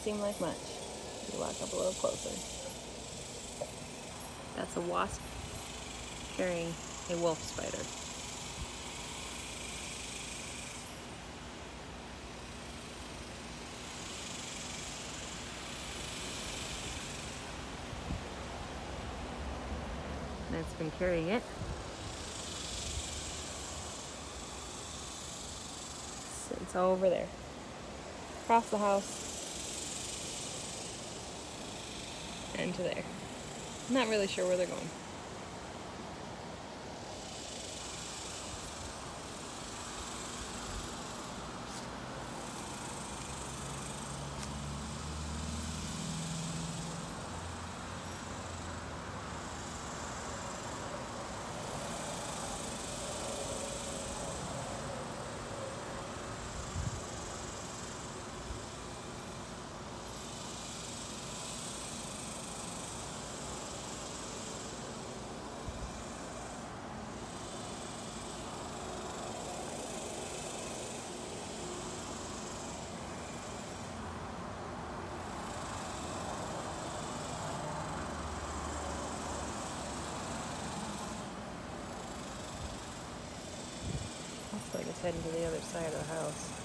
seem like much. You walk up a little closer. That's a wasp carrying a wolf spider. It's been carrying it since over there. Across the house and to there. Not really sure where they're going. Looks like it's heading to the other side of the house.